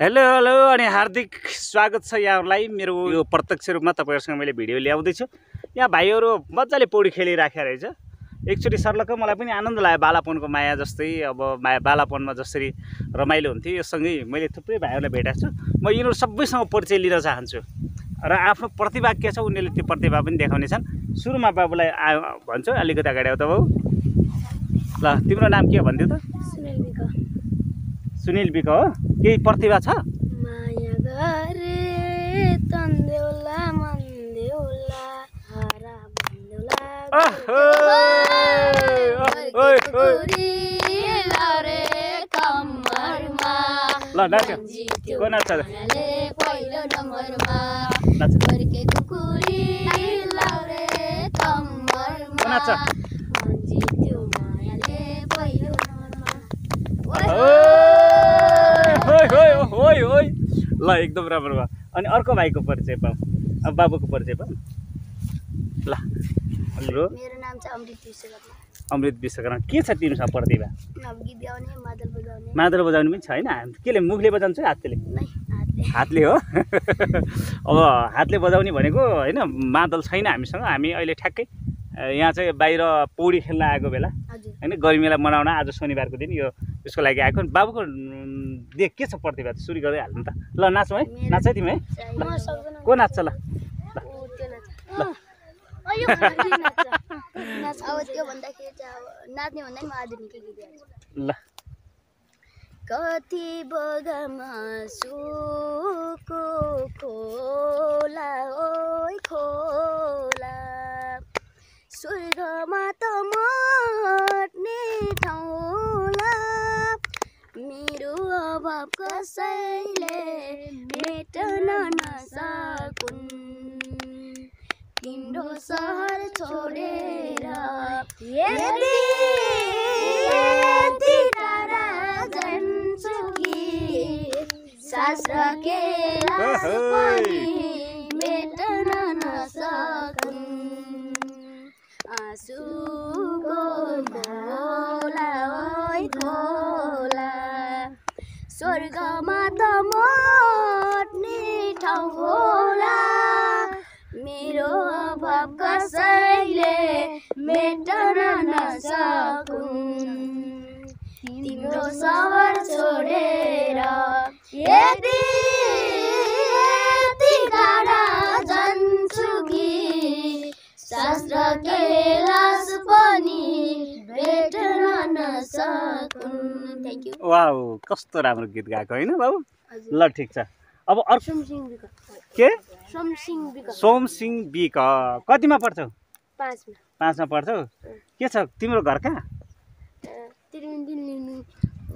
Hello hello अनि हार्दिक स्वागत छ यहाँहरूलाई। मेरो यो प्रत्यक्ष रूपमा तपाईँहरूसँग मैले भिडियो ल्याउँदैछु। यहाँ भाइहरू मजाले पौडी खेलिराखेको रहेछ। एकचोटि सर्लक्क मलाई पनि आनन्द लाग्यो बालापनको माया जस्तै। अब माया बालापनमा जसरी रमाइलो हुन्थ्यो यो सँगै मैले थुप्रै भाइहरूलाई भेटाएको छु। म यिनीहरू सबैसँग परिचय लिन चाहन्छु। र आफ्नो प्रतिभा के छ उनीहरूले त्यो प्रतिभा पनि देखाउनेछन् सुरुमा बाबुलाई आ भन्छु अलिकति अगाडि आऊ त बाबु। ल तिम्रो नाम के हो भनिदियो त? सुनिल बिक हो? केही प्रतिभा छ? ल नाच्यो को नाच्छ फर्के कुकुरी लरे कम्मरमा को नाच्छ? मन जित्यो मायाले पहिलो नम्बरमा ओइ, ओइ, ओइ। ल एकदम राम्रो भयो। अनि अर्को भाइको परिचय पाऊँ। अब बाबुको परिचय पाऊँ। ल हेलो मेरो नाम चाहिँ अमृत विश्वकर्मा। के छ तिमीसँग प्रतिभा? मादल बजाउने। पनि छ होइन? केले मुखले बजाउँछ हातले? हातले। हातले हो? अब हातले बजाउने भनेको होइन मादल छैन हामीसँग। हामी अहिले ठ्याक्कै यहाँ चाहिँ बाहिर पौडी खेल्न आएको बेला। होइन गर्मीलाई मनाउन आज शनिबारको दिन यो यसको लागि आएको बाबुको देख के छ प्रतिभा सुरु गर्दै हाल्नु त। ल नाचौँ है। नाच है तिमी है। को नाच्छ ल। कति बगामा सुको खोला ओइ खोला। स्वर्गमा त मट्ने ठाउँला मेरो अभाव कसैले मेटन नसकुन्। तिम्रो सहर छोडेर यदि कि सास पनि मेटन नसकुन्। आँसुको खोला स्वर्गमा त मट्ने ठाउँ होला। मेरो अभाव कसैले मेटन नसकुन्। तिम्रो सहर छोडेर यदि जान्छु कि शास्त्र कैलाश कस्तो राम्रो गीत गाएको होइन बाबु? ल ठिक छ। अब अर्को के? सोमसिंह सोम सिंह बिक कतिमा पढ्छौ? पाँचमा। पढ्छौ? के छ? तिम्रो घर कहाँ?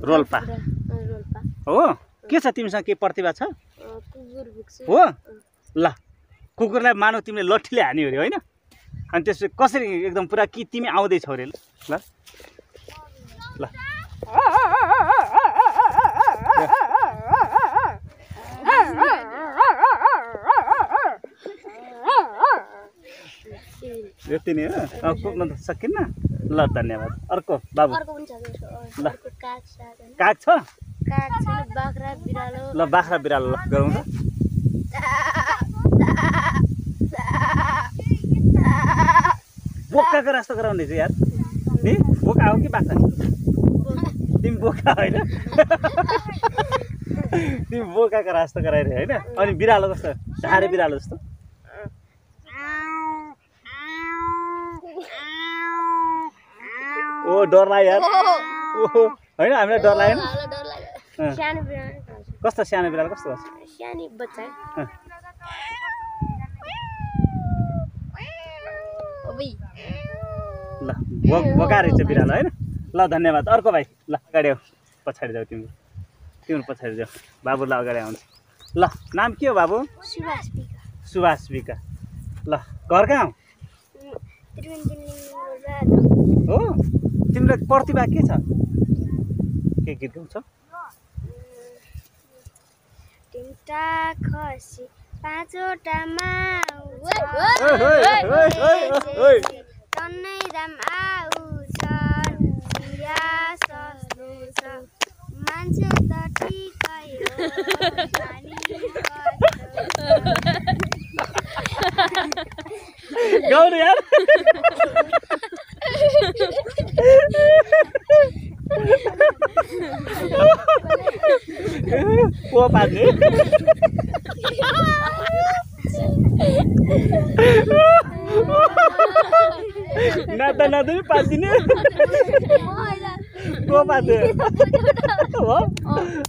रोल्पा। हो? के छ तिमीसँग के प्रतिभा छ? हो? ल कुकुरलाई मानौ तिमीले लट्ठीले हान्यो अरे होइन? अनि त्यसपछि कसरी एकदम पुरा कि तिमी आउँदैछौ अरे? ल। ल। यति नै हो। अब कुद्न त सकिन्न ल धन्यवाद। अर्को बाबु। ल। अर्को काग छ होइन? काग छ? काग छ बाख्रा बिरालो। ल बाख्रा बिरालो ल गरौँ त बोकाको रास्तो गराउँदैछ यार। नि बोका हो कि बाख्रा? तिमी बोका होइन? तिमी बोकाको रास्तो गराइरहे होइन? अनि बिरालो कस्तो ढाडे बिरालो जस्तो। ओ डर लाग्यो यार। ओहो होइन हामीलाई डर लागेन? लाग्यो कस्तो सानो बिरालो कस्तो ल बोका रहेछ बिरालो होइन? ल धन्यवाद। अर्को भाइ ल अगाडि आऊ। पछाडि जाऊ तिम्रो। तिम्रो पछाडि जाऊ। बाबुलाई अगाडि आउँछ ल नाम के हो बाबु? सुभाष विका ल घर कहाँ हो? तिम्रो प्रतिभा के छ? के गीत गाउँछौ? तिनवटा खसी पाँचवटा माउ ओइ, ओइ, ओइ, ओइ, ओइ। टन्नै दाम आउँछ चिया सस्तो छ मान्छे त ठिकै हो गाउनु यार को पार्ने नाच्दा नाच्दै पनि पारिदिने हो?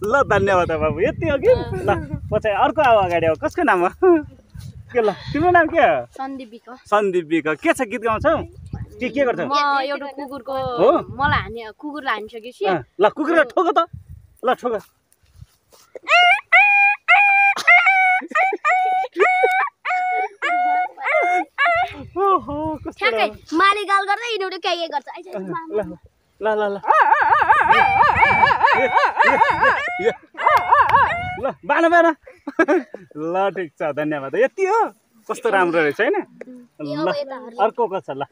ल धन्यवाद बाबु यति हो कि? ल पछि अर्को आऊ अगाडि आऊ। कसको नाम हो? के ल तिम्रो नाम के हो? सन्दीप बिक सन्दीप के छ गीत गाउँछौ? के के गर्छौ? म एउटा कुकुरको हो? मलाई हाने कुकुरलाई हानिसकेपछि ल कुकुर ठोक त। ल ठोक। माले गाल गर्दा यिनीहरू के के गर्छ? ल ल ल। ल बान बान। ल ठिक छ धन्यवाद। यति हो? कस्तो राम्रो रहेछ होइन? ल अर्को को छ? ल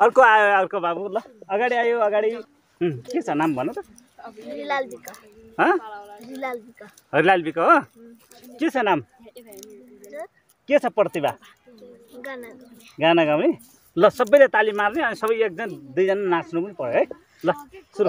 अर्को आयो अर्को बाबु। ल अगाडि आयो अगाडि। के छ नाम भन त? हरिलाल बिक हो? के छ नाम? के छ प्रतिभा? गाना गाना गाउने। ल सबैले ताली मार्ने अनि सबै एकजना दुईजना नाच्नु पनि पऱ्यो है? ल सुरु।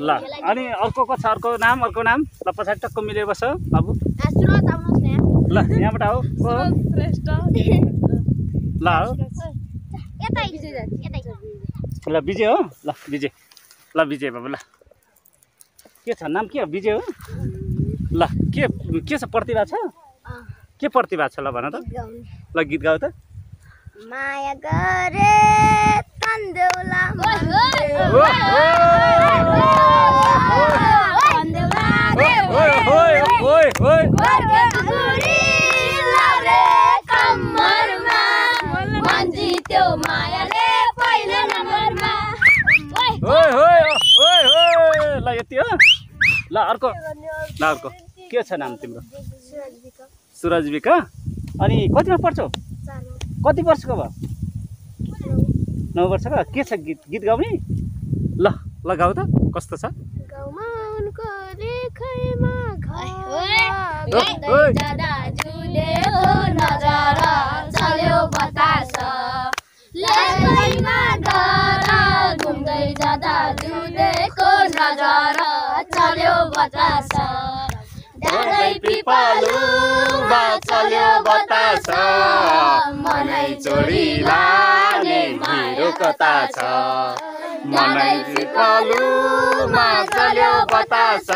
ल अनि अर्को को छ? अर्को नाम अर्को नाम? ल पछाडि टक्क मिलेर बस बाबु। ल यहाँबाट हो? ल हो। ल विजय हो। ल विजय। ल विजय बाबु ल। के छ? नाम के हो? विजय हो। ल के के छ? प्रतिभा छ? के प्रतिभा छ? ल भन त। ल गीत गाऊ त। माया गरे। ओइ मायाले ल यति हो ल अर्को ल अर्को के छ नाम तिम्रो सुरज विक अनि कतिमा पढ्छौ कति वर्षको भयो नौ वर्षको के छ गीत? गीत गाउने? ल ल गाऊ त कस्तो छ? चल्यो बतास। लेखैमा घर घुम्दै जाँदा जुदेको नजारा चल्यो बतास। डाँडै पिपलुमा चल्यो बतास। मनै चोरी कता छ मनै पिपलुमा चल्यो बतास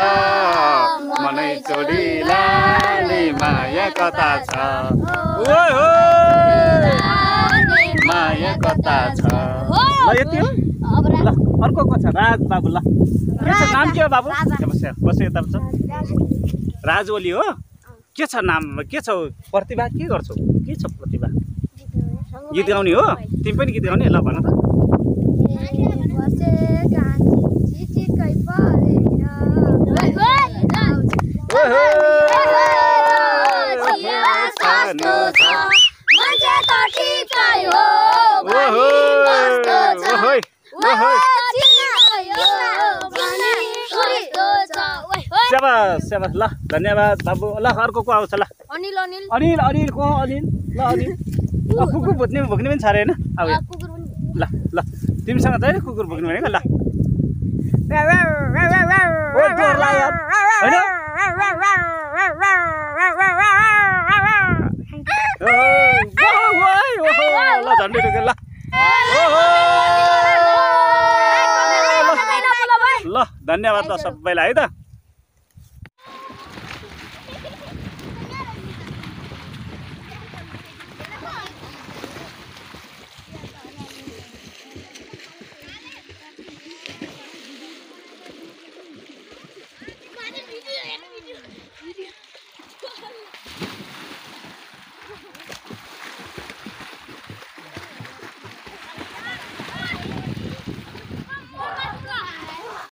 मनै चोरी लाने माया कता छ ओइ। माया कता छ ल यति हो? ल अर्को को छ राज बाबु। ल के छ नाम के हो बाबु बस यता बस राज ओली हो? के छ नाम? के छ? प्रतिभा के गर्छौ? के छ प्रतिभा? गीत गाउने हो? तिमी पनि गीत गाउने? ल भन त। ल धन्यवाद बाबु। ल अर्को को आउँछ? ल। अनिल अनिल। अनिल अनिल को अनिल। ल अनिल। अँ, कुकुर भुत्ने भुक्ने पनि छ अरे होइन अब। ल ल तिमीसँग चाहिँ कुकुर भुक्ने भनेको ल झन्डै ढुक्यो ल। ल धन्यवाद ल सबैलाई है त